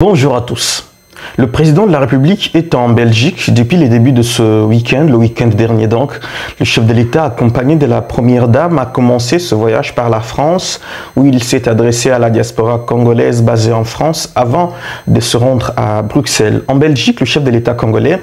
Bonjour à tous. Le président de la République est en Belgique depuis les débuts de ce week-end, le week-end dernier donc. Le chef de l'État, accompagné de la Première Dame, a commencé ce voyage par la France, où il s'est adressé à la diaspora congolaise basée en France avant de se rendre à Bruxelles. En Belgique, le chef de l'État congolais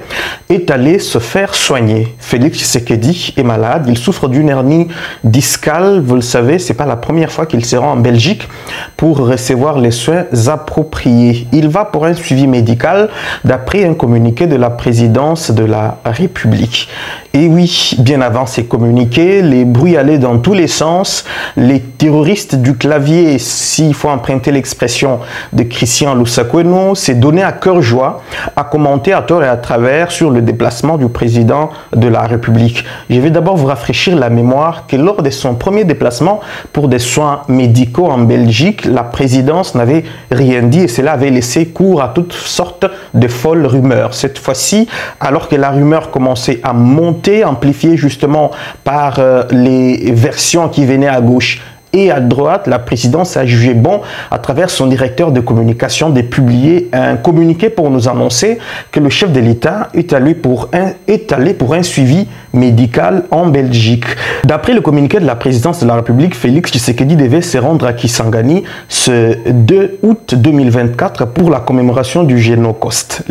est allé se faire soigner. Félix Tshisekedi est malade, il souffre d'une hernie discale. Vous le savez, c'est pas la première fois qu'il se rend en Belgique pour recevoir les soins appropriés. Il va pour un suivi médical d'après un communiqué de la présidence de la République. Et oui, bien avant ces communiqués, les bruits allaient dans tous les sens. Les terroristes du clavier, s'il faut emprunter l'expression de Christian Lusakweno, s'est donné à cœur joie à commenter à tort et à travers sur le déplacement du président de la République. Je vais d'abord vous rafraîchir la mémoire que lors de son premier déplacement pour des soins médicaux en Belgique, la présidence n'avait rien dit et cela avait laissé cours à toutes sortes de folles rumeurs. Cette fois-ci, alors que la rumeur commençait à monter, amplifiée justement par euh, les versions qui venaient à gauche et à droite, la présidence a jugé bon, à travers son directeur de communication, de publier un communiqué pour nous annoncer que le chef de l'État est allé pour un, est allé pour un suivi médical en Belgique. D'après le communiqué de la présidence de la République, Félix Tshisekedi devait se rendre à Kisangani ce 2 août 2024 pour la commémoration du Génocoste.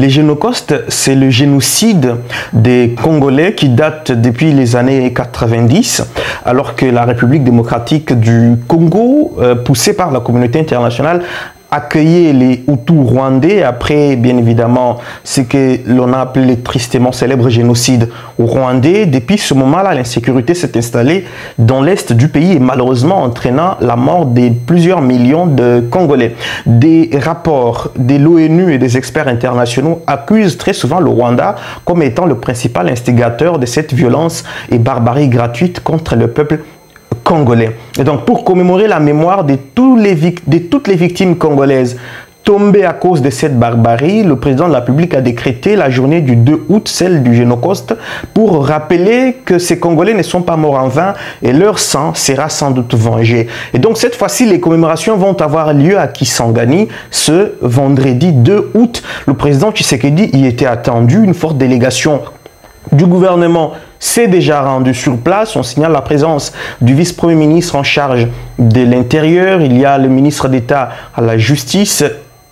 Les génocostes, c'est le génocide des Congolais qui date depuis les années 90, alors que la République démocratique du Congo, euh, poussée par la communauté internationale, accueillir les Hutus rwandais après, bien évidemment, ce que l'on a appelé tristement célèbre génocide rwandais. Depuis ce moment-là, l'insécurité s'est installée dans l'est du pays et malheureusement entraînant la mort de plusieurs millions de Congolais. Des rapports de l'ONU et des experts internationaux accusent très souvent le Rwanda comme étant le principal instigateur de cette violence et barbarie gratuite contre le peuple Et donc, pour commémorer la mémoire de, toutes les victimes congolaises tombées à cause de cette barbarie, le président de la République a décrété la journée du 2 août, celle du Génocoste, pour rappeler que ces Congolais ne sont pas morts en vain et leur sang sera sans doute vengé. Et donc cette fois-ci, les commémorations vont avoir lieu à Kisangani ce vendredi 2 août. Le président Tshisekedi y était attendu, une forte délégation du gouvernement s'est déjà rendu sur place. On signale la présence du vice-premier ministre en charge de l'Intérieur. Il y a le ministre d'État à la Justice.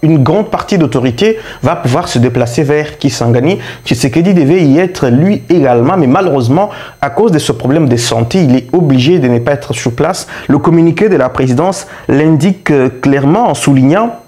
Une grande partie d'autorité va pouvoir se déplacer vers Kisangani. Tshisekedi devait y être lui également, mais malheureusement, à cause de ce problème de santé, il est obligé de ne pas être sur place. Le communiqué de la présidence l'indique clairement en soulignant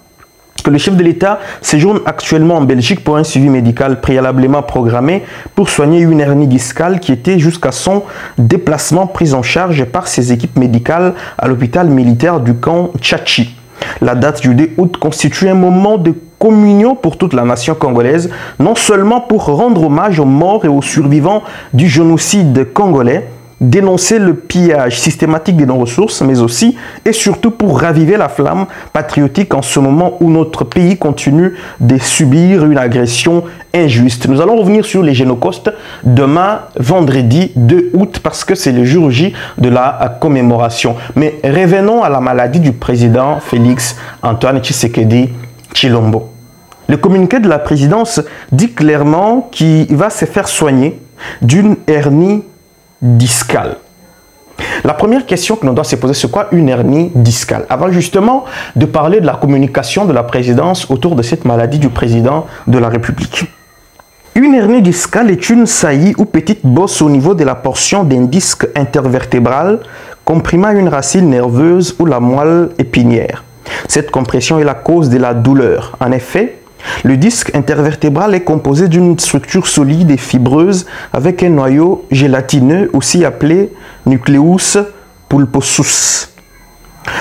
que le chef de l'État séjourne actuellement en Belgique pour un suivi médical préalablement programmé pour soigner une hernie discale qui était jusqu'à son déplacement prise en charge par ses équipes médicales à l'hôpital militaire du camp Tchachi. La date du 2 août constitue un moment de communion pour toute la nation congolaise, non seulement pour rendre hommage aux morts et aux survivants du génocide congolais, dénoncer le pillage systématique de nos ressources, mais aussi et surtout pour raviver la flamme patriotique en ce moment où notre pays continue de subir une agression injuste. Nous allons revenir sur les génocostes demain, vendredi 2 août, parce que c'est le jour J de la commémoration. Mais revenons à la maladie du président Félix Antoine Tshisekedi Chilombo. Le communiqué de la présidence dit clairement qu'il va se faire soigner d'une hernie discale. La première question que l'on doit se poser, c'est quoi une hernie discale? Avant justement de parler de la communication de la présidence autour de cette maladie du président de la République. Une hernie discale est une saillie ou petite bosse au niveau de la portion d'un disque intervertébral comprimant une racine nerveuse ou la moelle épinière. Cette compression est la cause de la douleur. En effet, le disque intervertébral est composé d'une structure solide et fibreuse avec un noyau gélatineux aussi appelé nucleus pulposus.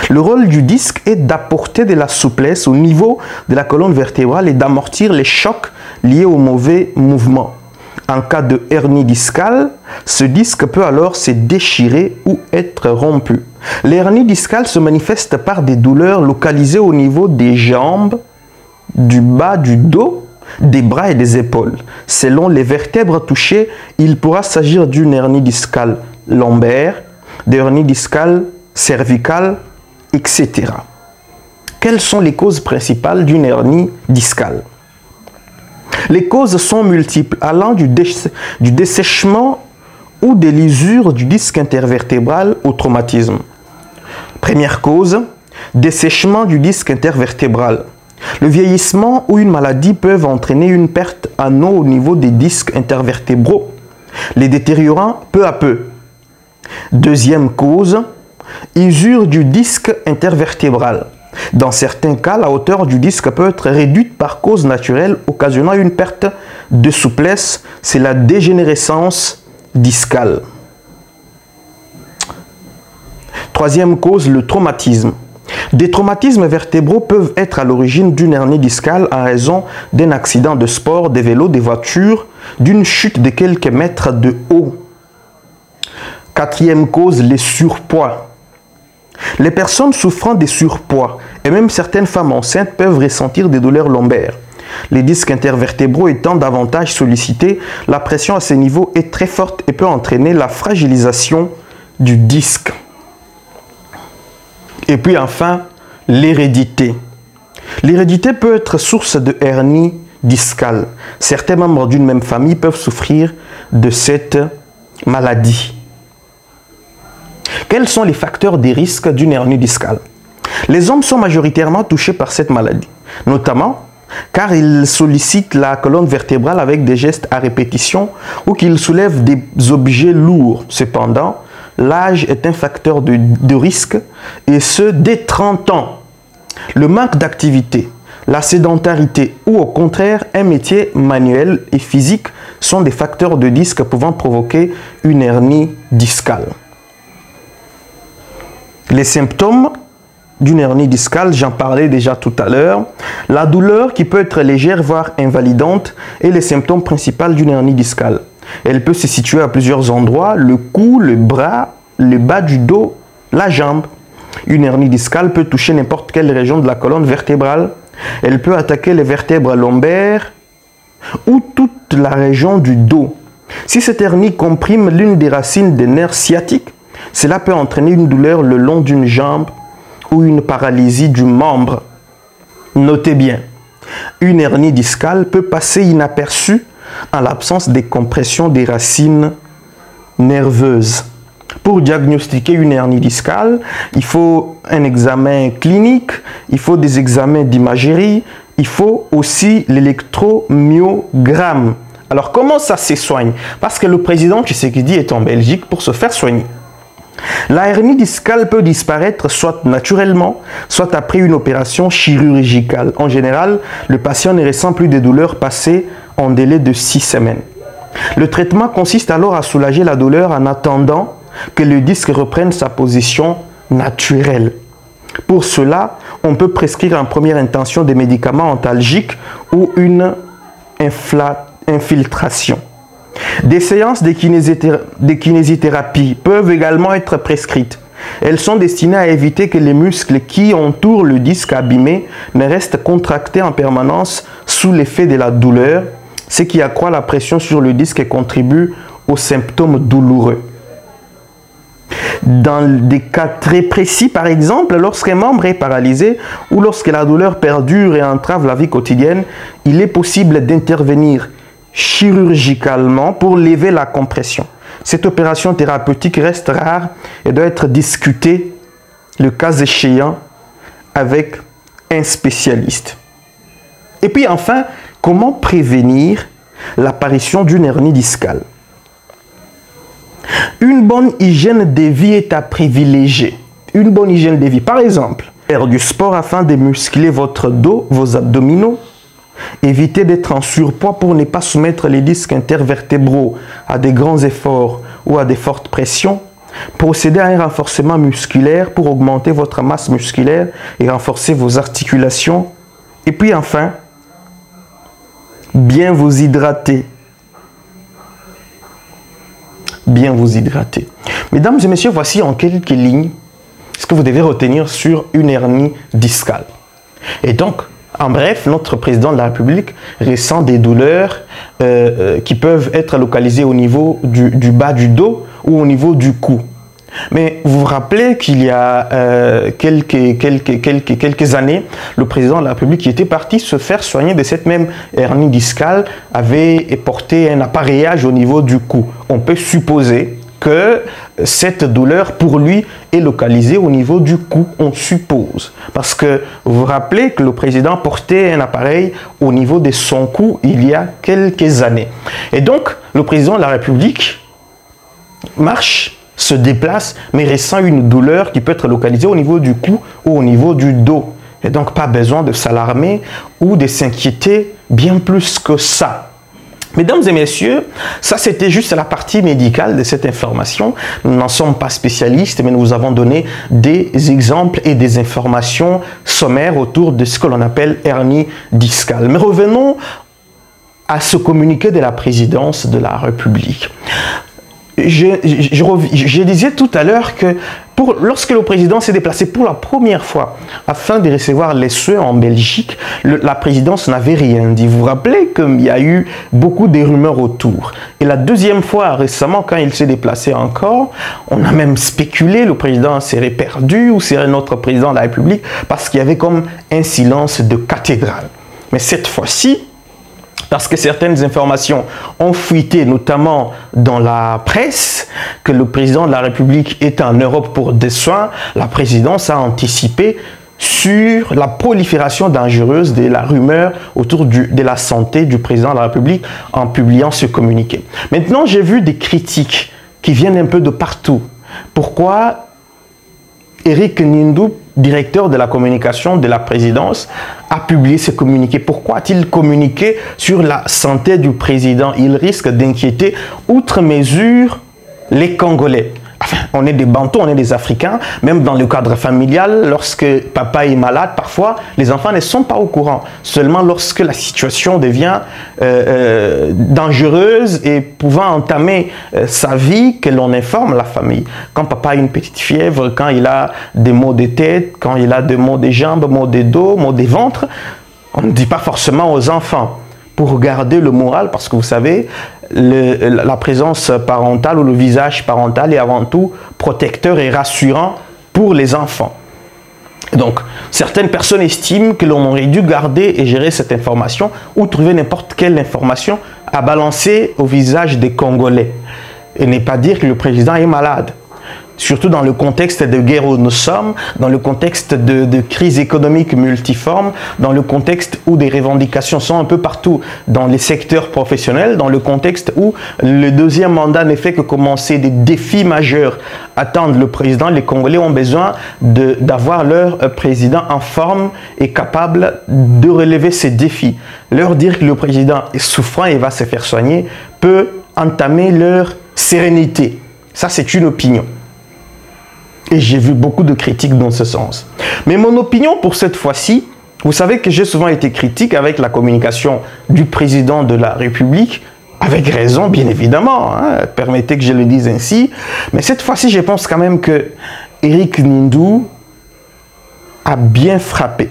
Le rôle du disque est d'apporter de la souplesse au niveau de la colonne vertébrale et d'amortir les chocs liés au mauvais mouvement. En cas de hernie discale, ce disque peut alors se déchirer ou être rompu. L'hernie discale se manifeste par des douleurs localisées au niveau des jambes, du bas du dos, des bras et des épaules. Selon les vertèbres touchées, il pourra s'agir d'une hernie discale lombaire, d'hernie discale cervicale, etc. Quelles sont les causes principales d'une hernie discale? Les causes sont multiples, allant du, du dessèchement ou des lisures du disque intervertébral au traumatisme. Première cause, dessèchement du disque intervertébral. Le vieillissement ou une maladie peuvent entraîner une perte en eau au niveau des disques intervertébraux, les détériorant peu à peu. Deuxième cause, usure du disque intervertébral. Dans certains cas, la hauteur du disque peut être réduite par cause naturelle, occasionnant une perte de souplesse. C'est la dégénérescence discale. Troisième cause, le traumatisme. Des traumatismes vertébraux peuvent être à l'origine d'une hernie discale en raison d'un accident de sport, des vélos, des voitures, d'une chute de quelques mètres de haut. Quatrième cause, les surpoids. Les personnes souffrant des surpoids et même certaines femmes enceintes peuvent ressentir des douleurs lombaires. Les disques intervertébraux étant davantage sollicités, la pression à ces niveaux est très forte et peut entraîner la fragilisation du disque. Et puis enfin, l'hérédité. L'hérédité peut être source de hernie discale. Certains membres d'une même famille peuvent souffrir de cette maladie. Quels sont les facteurs des risques d'une hernie discale? Les hommes sont majoritairement touchés par cette maladie, notamment car ils sollicitent la colonne vertébrale avec des gestes à répétition ou qu'ils soulèvent des objets lourds. Cependant, l'âge est un facteur de, risque et ce dès 30 ans. Le manque d'activité, la sédentarité ou au contraire un métier manuel et physique sont des facteurs de risque pouvant provoquer une hernie discale. Les symptômes d'une hernie discale, j'en parlais déjà tout à l'heure. La douleur qui peut être légère, voire invalidante, est les symptômes principaux d'une hernie discale. Elle peut se situer à plusieurs endroits, le cou, le bras, le bas du dos, la jambe. Une hernie discale peut toucher n'importe quelle région de la colonne vertébrale. Elle peut attaquer les vertèbres lombaires ou toute la région du dos. Si cette hernie comprime l'une des racines des nerfs sciatiques, cela peut entraîner une douleur le long d'une jambe ou une paralysie du membre. Notez bien, une hernie discale peut passer inaperçue en l'absence des compressions des racines nerveuses. Pour diagnostiquer une hernie discale, il faut un examen clinique, il faut des examens d'imagerie, il faut aussi l'électromyogramme. Alors comment ça se soigne? Parce que le président dit est en Belgique pour se faire soigner. La hernie discale peut disparaître soit naturellement, soit après une opération chirurgicale. En général, le patient ne ressent plus de douleurs passées en délai de 6 semaines. Le traitement consiste alors à soulager la douleur en attendant que le disque reprenne sa position naturelle. Pour cela, on peut prescrire en première intention des médicaments antalgiques ou une infiltration. Des séances de, kinésithérapie peuvent également être prescrites. Elles sont destinées à éviter que les muscles qui entourent le disque abîmé ne restent contractés en permanence sous l'effet de la douleur, ce qui accroît la pression sur le disque et contribue aux symptômes douloureux. Dans des cas très précis, par exemple, lorsqu'un membre est paralysé ou lorsque la douleur perdure et entrave la vie quotidienne, il est possible d'intervenir chirurgicalement pour lever la compression. Cette opération thérapeutique reste rare et doit être discutée, le cas échéant, avec un spécialiste. Et puis enfin, comment prévenir l'apparition d'une hernie discale? Une bonne hygiène de vie est à privilégier. Une bonne hygiène de vie, par exemple, faire du sport afin de muscler votre dos, vos abdominaux, Évitez d'être en surpoids pour ne pas soumettre les disques intervertébraux à des grands efforts ou à des fortes pressions. Procédez à un renforcement musculaire pour augmenter votre masse musculaire et renforcer vos articulations. Et puis enfin, bien vous hydrater. Bien vous hydrater. Mesdames et messieurs, voici en quelques lignes ce que vous devez retenir sur une hernie discale. Et donc, en bref, notre président de la République ressent des douleurs euh, euh, qui peuvent être localisées au niveau du, bas du dos ou au niveau du cou. Mais vous vous rappelez qu'il y a euh, quelques, années, le président de la République qui était parti se faire soigner de cette même hernie discale avait porté un appareillage au niveau du cou. On peut supposer que cette douleur pour lui est localisée au niveau du cou, on suppose. Parce que vous vous rappelez que le président portait un appareil au niveau de son cou il y a quelques années. Et donc, le président de la République marche, se déplace, mais ressent une douleur qui peut être localisée au niveau du cou ou au niveau du dos. Et donc, pas besoin de s'alarmer ou de s'inquiéter bien plus que ça. Mesdames et messieurs, ça c'était juste la partie médicale de cette information. Nous n'en sommes pas spécialistes, mais nous vous avons donné des exemples et des informations sommaires autour de ce que l'on appelle hernie discale. Mais revenons à ce communiqué de la présidence de la République je, disais tout à l'heure que lorsque le président s'est déplacé pour la première fois afin de recevoir les soins en Belgique, la présidence n'avait rien dit. Vous vous rappelez qu'il y a eu beaucoup de rumeurs autour. Et la deuxième fois, récemment, quand il s'est déplacé encore, on a même spéculé, le président serait perdu ou serait notre président de la République parce qu'il y avait comme un silence de cathédrale. Mais cette fois-ci, parce que certaines informations ont fuité, notamment dans la presse, que le président de la République est en Europe pour des soins, la présidence a anticipé sur la prolifération dangereuse de la rumeur autour de la santé du président de la République en publiant ce communiqué. Maintenant, j'ai vu des critiques qui viennent un peu de partout. Pourquoi Eric Nindou directeur de la communication de la présidence, a publié ce communiqué. Pourquoi a-t-il communiqué sur la santé du président? Il risque d'inquiéter, outre mesure, les Congolais on est des Bantous, on est des Africains, même dans le cadre familial, lorsque papa est malade, parfois, les enfants ne sont pas au courant. Seulement lorsque la situation devient euh, euh, dangereuse et pouvant entamer euh, sa vie, que l'on informe la famille. Quand papa a une petite fièvre, quand il a des maux de tête, quand il a des maux des jambes, maux des dos, maux des ventres, on ne dit pas forcément aux enfants pour garder le moral, parce que vous savez, la présence parentale ou le visage parental est avant tout protecteur et rassurant pour les enfants. Donc, certaines personnes estiment que l'on aurait dû garder et gérer cette information ou trouver n'importe quelle information à balancer au visage des Congolais. Et ne pas dire que le président est malade surtout dans le contexte de guerre où nous sommes, dans le contexte de, crise économique multiforme, dans le contexte où des revendications sont un peu partout dans les secteurs professionnels, dans le contexte où le deuxième mandat ne fait que commencer des défis majeurs attendent le président. Les Congolais ont besoin d'avoir leur président en forme et capable de relever ces défis. Leur dire que le président est souffrant et va se faire soigner peut entamer leur sérénité. Ça, c'est une opinion. Et j'ai vu beaucoup de critiques dans ce sens. Mais mon opinion pour cette fois-ci, vous savez que j'ai souvent été critique avec la communication du président de la République, avec raison bien évidemment, hein. permettez que je le dise ainsi. Mais cette fois-ci, je pense quand même que Eric Nindou a bien frappé.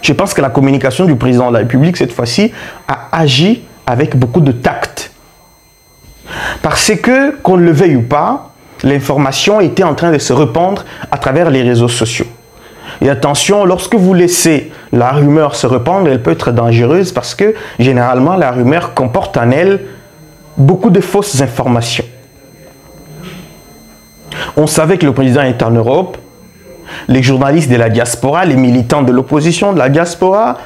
Je pense que la communication du président de la République, cette fois-ci, a agi avec beaucoup de tact. Parce que, qu'on le veuille ou pas, l'information était en train de se répandre à travers les réseaux sociaux. Et attention, lorsque vous laissez la rumeur se répandre, elle peut être dangereuse parce que généralement la rumeur comporte en elle beaucoup de fausses informations. On savait que le président est en Europe. Les journalistes de la diaspora, les militants de l'opposition de la diaspora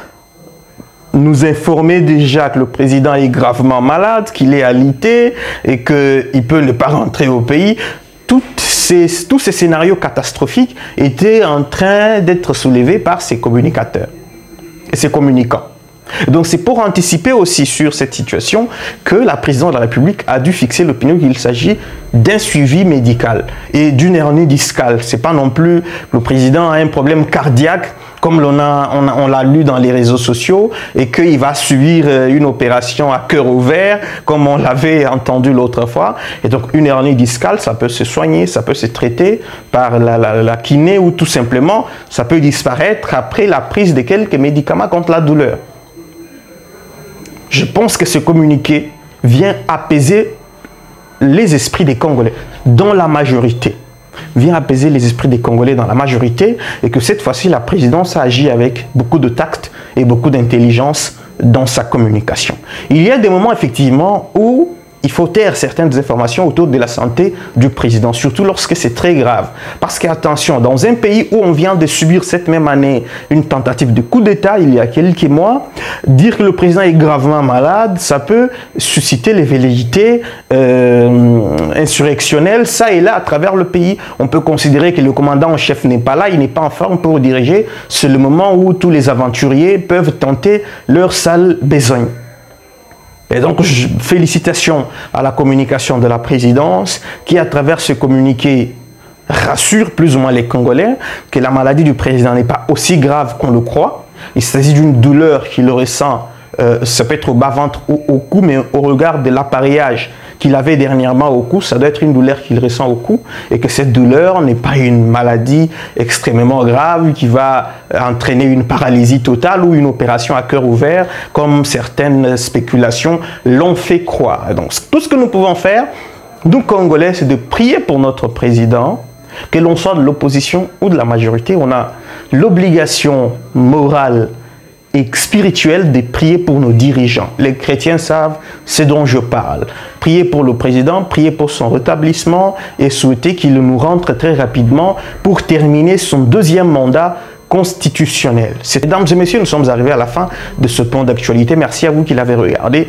nous informaient déjà que le président est gravement malade, qu'il est alité et qu'il peut ne pas rentrer au pays tous ces scénarios catastrophiques étaient en train d'être soulevés par ces communicateurs et ces communicants. Donc c'est pour anticiper aussi sur cette situation que la présidente de la République a dû fixer l'opinion qu'il s'agit d'un suivi médical et d'une hernie discale. C'est pas non plus le président a un problème cardiaque comme on l'a lu dans les réseaux sociaux, et qu'il va subir euh, une opération à cœur ouvert, comme on l'avait entendu l'autre fois. Et donc, une hernie discale, ça peut se soigner, ça peut se traiter par la, la kiné, ou tout simplement, ça peut disparaître après la prise de quelques médicaments contre la douleur. Je pense que ce communiqué vient apaiser les esprits des Congolais, dans la majorité vient apaiser les esprits des Congolais dans la majorité et que cette fois-ci, la présidence a agi avec beaucoup de tact et beaucoup d'intelligence dans sa communication. Il y a des moments effectivement où il faut taire certaines informations autour de la santé du président, surtout lorsque c'est très grave. Parce qu'attention, dans un pays où on vient de subir cette même année une tentative de coup d'État il y a quelques mois, dire que le président est gravement malade, ça peut susciter les velléités euh, insurrectionnelles, ça et là, à travers le pays. On peut considérer que le commandant en chef n'est pas là, il n'est pas en forme pour diriger. C'est le moment où tous les aventuriers peuvent tenter leur sale besogne. Et donc, félicitations à la communication de la présidence qui, à travers ce communiqué, rassure plus ou moins les Congolais que la maladie du président n'est pas aussi grave qu'on le croit. Il s'agit d'une douleur qu'il ressent, euh, ça peut être au bas-ventre ou au cou, mais au regard de l'appareillage qu'il avait dernièrement au cou, ça doit être une douleur qu'il ressent au cou et que cette douleur n'est pas une maladie extrêmement grave qui va entraîner une paralysie totale ou une opération à cœur ouvert comme certaines spéculations l'ont fait croire. Donc tout ce que nous pouvons faire, nous Congolais, c'est de prier pour notre président, que l'on soit de l'opposition ou de la majorité, on a l'obligation morale et spirituel de prier pour nos dirigeants. Les chrétiens savent ce dont je parle. Prier pour le président, prier pour son rétablissement et souhaiter qu'il nous rentre très rapidement pour terminer son deuxième mandat constitutionnel. Mesdames et messieurs, nous sommes arrivés à la fin de ce point d'actualité. Merci à vous qui l'avez regardé.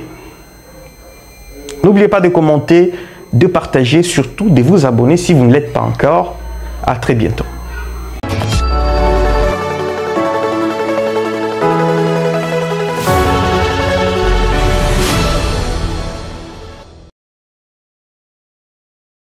N'oubliez pas de commenter, de partager, surtout de vous abonner si vous ne l'êtes pas encore. À très bientôt.